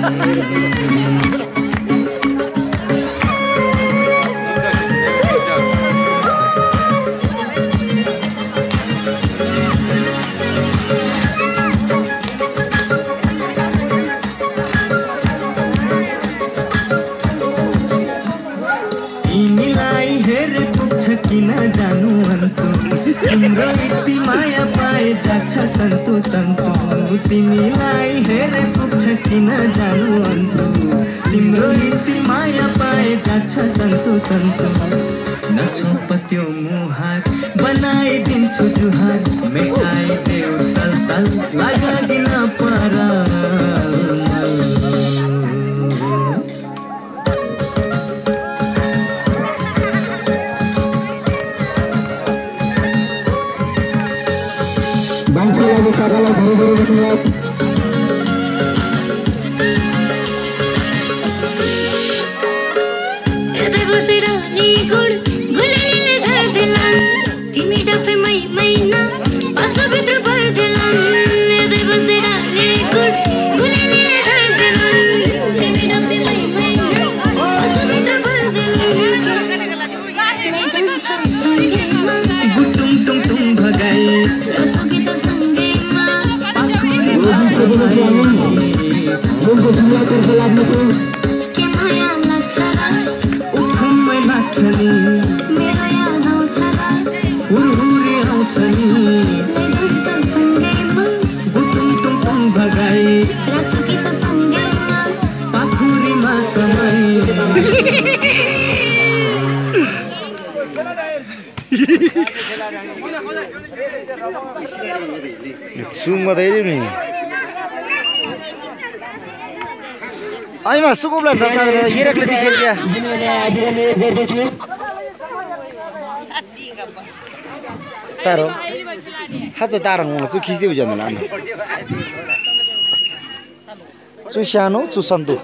Música जानु अन्तु तिम्रो यति माया पाए जान्छ तन्तु तन्तु। तिमीलाई हेरे पुग्छ किन जानु अन्तु तिम्रो यति माया पाए जान्छ तन्तु तन्तु। नछोपत्यो मुहार बनाइदिन्छु जुहार। मेटाइदेऊ तल तल लगादिन Banjir lagi kalau baru-baru रुमको शिमला कर्फ लाग्नेछु के माया लाग्छ नि हुरहुरी आउँछ नि समय सुम गर्दै नि। धक्का गरेर हिरकले देखेर क्या तारो हात तारा चु खिच्दै चु सानो चु सन्तु